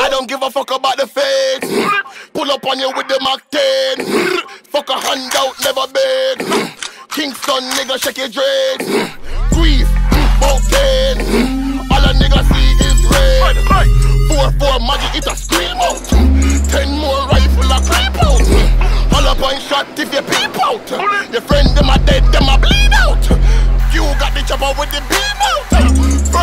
I don't give a fuck about the face. Pull up on you with the Mac 10. Fuck a handout, never beg. Kingston nigga, shake your dreads. Grease, both 10. All a nigga see is red. 4-4 magic, it a scream out. 10 more rifle a creep out. All up on shot if you peep out. Your friend them a dead, them a bleed out. You got the chopper with the beam out.